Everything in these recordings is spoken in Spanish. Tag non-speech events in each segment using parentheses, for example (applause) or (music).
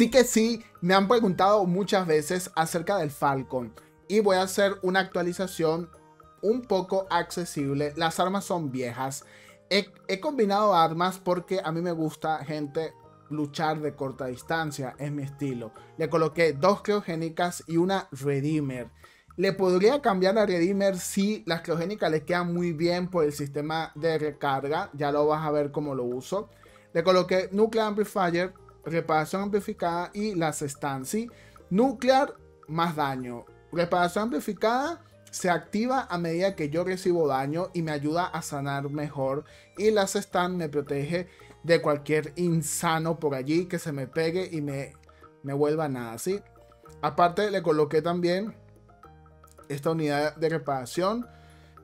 Así que sí, me han preguntado muchas veces acerca del Falcon y voy a hacer una actualización un poco accesible. Las armas son viejas. He, combinado armas porque a mí me gusta, gente, luchar de corta distancia. Es mi estilo. Le coloqué dos criogénicas y una Redeemer. Le podría cambiar a Redeemer si las criogénicas le quedan muy bien por el sistema de recarga. Ya lo vas a ver cómo lo uso. Le coloqué Nuclear Amplifier, reparación amplificada y las Stancy. Nuclear, más daño. Reparación amplificada se activa a medida que yo recibo daño y me ayuda a sanar mejor. Y las Stand me protege de cualquier insano por allí que se me pegue y me, me vuelva nada, ¿sí? Aparte le coloqué también esta unidad de reparación.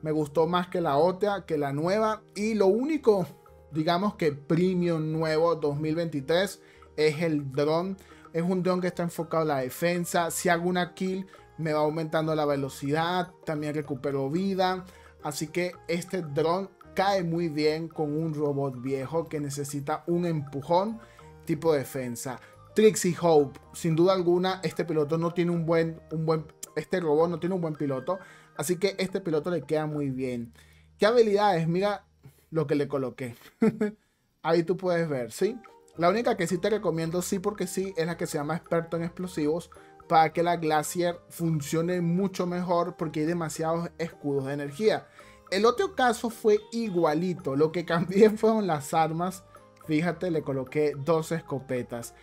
Me gustó más que la otra, que la nueva. Y lo único, digamos que premium nuevo 2023 es el drone. Es un drone que está enfocado en la defensa. Si hago una kill, me va aumentando la velocidad. También recupero vida. Así que este drone cae muy bien con un robot viejo que necesita un empujón tipo defensa. Trixie Hope, sin duda alguna, este piloto no tiene un buen, un buen, este robot no tiene un buen piloto, así que este piloto le queda muy bien. ¿Qué habilidades? Mira lo que le coloqué. (laughs) Ahí tú puedes ver, ¿sí? La única que sí te recomiendo, sí porque sí, es la que se llama experto en explosivos para que la Glacier funcione mucho mejor porque hay demasiados escudos de energía. El otro caso fue igualito. Lo que cambié (laughs) fueron las armas. Fíjate, le coloqué dos escopetas.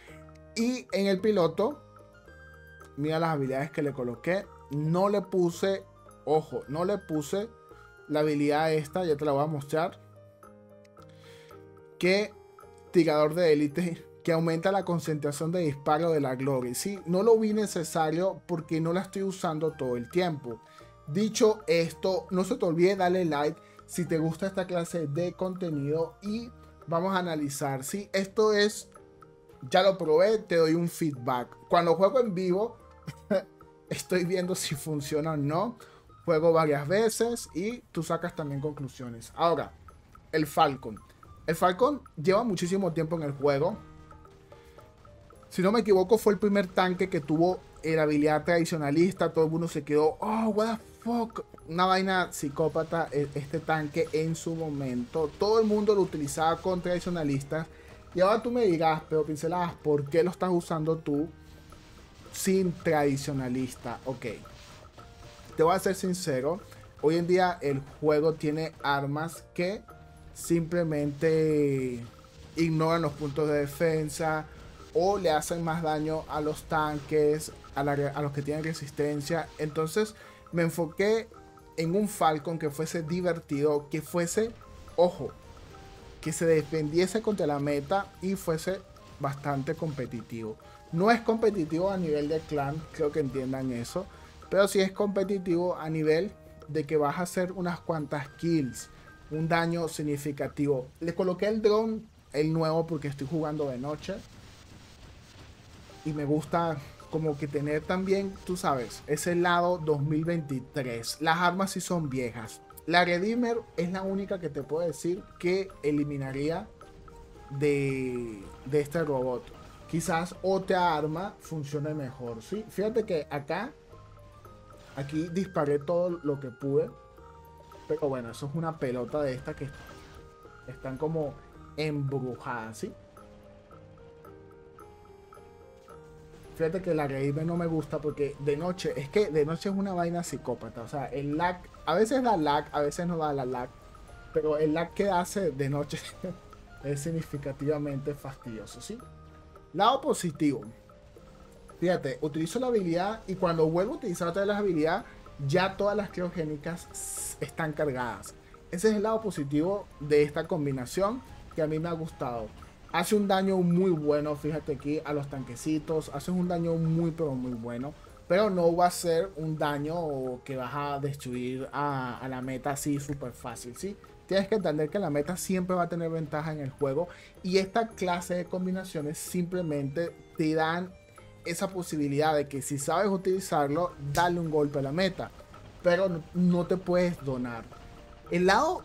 Y en el piloto, mira las habilidades que le coloqué. No le puse, ojo, no le puse la habilidad esta, ya te la voy a mostrar. Que tirador de élite que aumenta la concentración de disparo de la gloria. Sí, no lo vi necesario porque no la estoy usando todo el tiempo. Dicho esto, no se te olvide darle like si te gusta esta clase de contenido y vamos a analizar si esto es, ya lo probé, te doy un feedback. Cuando juego en vivo, (laughs) estoy viendo si funciona o no. Juego varias veces y tú sacas también conclusiones. Ahora, el Falcon. El Falcon lleva muchísimo tiempo en el juego. Si no me equivoco, fue el primer tanque que tuvo la habilidad tradicionalista. Todo el mundo se quedó, oh, what the una vaina psicópata e, este tanque en su momento. Todo el mundo lo utilizaba con tradicionalistas. Y ahora tú me digas, pero pinceladas, ¿por qué lo estás usando tú sin tradicionalista? Ok. Te voy a ser sincero. Hoy en día el juego tiene armas que simplemente ignoran los puntos de defensa o le hacen más daño a los tanques, a, a los que tienen resistencia. Entonces, me enfoqué en un Falcon que fuese divertido, que fuese, ojo, que se defendiese contra la meta y fuese bastante competitivo. No es competitivo a nivel de clan, creo que entiendan eso, pero sí es competitivo a nivel de que vas a hacer unas cuantas kills, un daño significativo. Le coloqué el drone, el nuevo, porque estoy jugando de noche y me gusta como que tener también, tú sabes, ese lado 2023. Las armas sí son viejas. La Redeemer es la única que te puedo decir que eliminaría de, de este robot. Quizás otra arma funcione mejor, ¿sí? Fíjate que acá, aquí disparé todo lo que pude. Pero bueno, eso es una pelota de esta que están como embrujadas, ¿sí? Fíjate que la Reaper no me gusta porque de noche, es que de noche es una vaina psicópata. O sea, el lag, a veces da lag, a veces no da la lag. Pero el lag que hace de noche (laughs) es significativamente fastidioso, ¿sí? Lado positivo. Fíjate, utilizo la habilidad y cuando vuelvo a utilizar otra de las habilidades, ya todas las criogénicas están cargadas. Ese es el lado positivo de esta combinación que a mí me ha gustado. Hace un daño muy bueno, fíjate aquí, a los tanquecitos. Hace un daño muy, pero muy bueno. Pero no va a ser un daño que vas a destruir a, la meta así súper fácil, ¿sí? Tienes que entender que la meta siempre va a tener ventaja en el juego. Y esta clase de combinaciones simplemente te dan esa posibilidad de que si sabes utilizarlo, dale un golpe a la meta. Pero no te puedes donar. El lado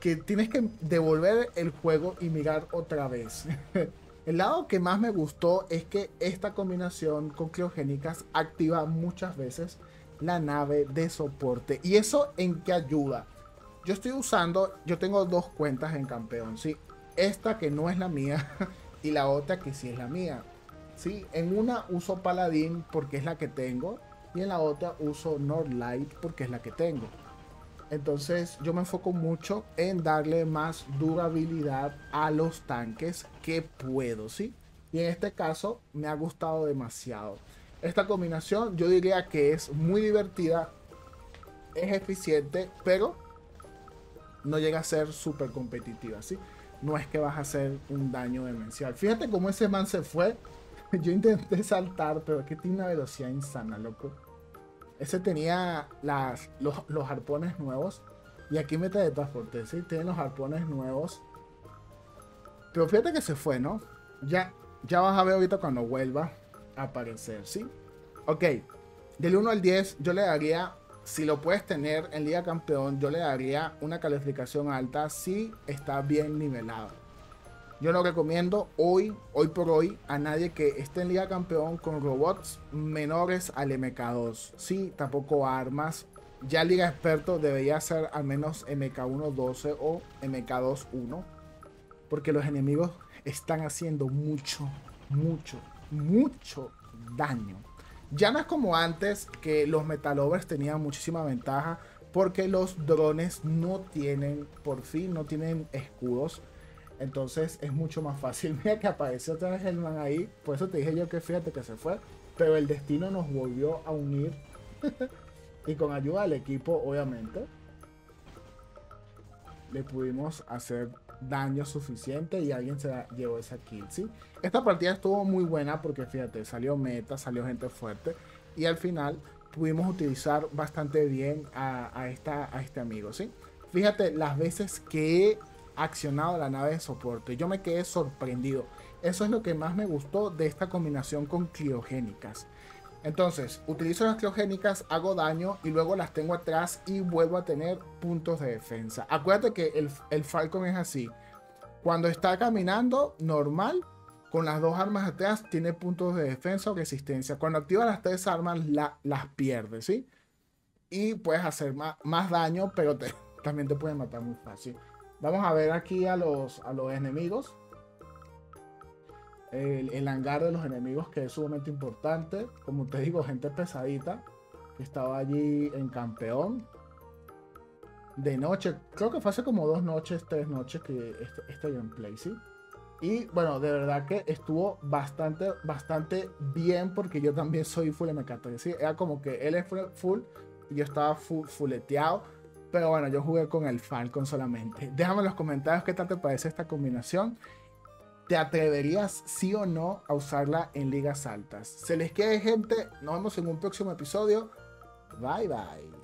que tienes que devolver el juego y mirar otra vez. (laughs) El lado que más me gustó es que esta combinación con criogénicas activa muchas veces la nave de soporte. ¿Y eso en qué ayuda? Yo estoy usando, yo tengo dos cuentas en campeón, ¿sí? Esta que no es la mía (laughs) y la otra que sí es la mía. ¿Sí? En una uso paladín porque es la que tengo y en la otra uso Nordlight porque es la que tengo. Entonces yo me enfoco mucho en darle más durabilidad a los tanques que puedo, ¿sí? Y en este caso me ha gustado demasiado. Esta combinación yo diría que es muy divertida, es eficiente, pero no llega a ser súper competitiva, ¿sí? No es que vas a hacer un daño demencial. Fíjate cómo ese man se fue. (laughs) Yo intenté saltar, pero que tiene una velocidad insana, loco. Ese tenía las, los, los arpones nuevos. Y aquí me teletransporté, ¿sí? Tiene los arpones nuevos. Pero fíjate que se fue, ¿no? Ya, ya vas a ver ahorita cuando vuelva a aparecer, ¿sí? Ok. Del 1 al 10 yo le daría, si lo puedes tener en Liga Campeón, yo le daría una calificación alta si está bien nivelado. Yo lo recomiendo hoy, hoy por hoy, a nadie que esté en Liga Campeón con robots menores al MK2. Sí, tampoco armas. Ya Liga Experto debería ser al menos MK1-12 o MK2-1. Porque los enemigos están haciendo mucho, mucho, mucho daño. Ya no es como antes que los Metalovers tenían muchísima ventaja. Porque los drones no tienen, por fin, no tienen escudos entonces es mucho más fácil. (laughs) Mira que apareció otra vez el man ahí. Por eso te dije yo que fíjate que se fue. Pero el destino nos volvió a unir. (laughs) y con ayuda del equipo, obviamente. Le pudimos hacer daño suficiente y alguien se llevó esa kill, ¿sí? Esta partida estuvo muy buena porque fíjate, salió meta, salió gente fuerte y al final pudimos utilizar bastante bien a, esta, a este amigo, ¿sí? Fíjate las veces que accionado la nave de soporte. Yo me quedé sorprendido. Eso es lo que más me gustó de esta combinación con criogénicas. Entonces, utilizo las criogénicas, hago daño y luego las tengo atrás y vuelvo a tener puntos de defensa. Acuérdate que el, el Falcon es así. Cuando está caminando normal, con las dos armas atrás, tiene puntos de defensa o resistencia. Cuando activa las tres armas, las pierde, ¿sí? Y puedes hacer más, más daño, pero (laughs) también te pueden matar muy fácil. Vamos a ver aquí a los, a los enemigos. El, hangar de los enemigos que es sumamente importante. Como te digo, gente pesadita. Que estaba allí en campeón. De noche. Creo que fue hace como dos noches, tres noches que este, este gameplay, ¿sí? Y bueno, de verdad que estuvo bastante, bastante bien porque yo también soy full MK3. ¿sí? Era como que él es full y yo estaba full, fulleteado pero bueno, yo jugué con el Falcon solamente. Déjame en los comentarios qué tal te parece esta combinación. ¿Te atreverías sí o no a usarla en ligas altas? Se les quede gente. Nos vemos en un próximo episodio. Bye bye.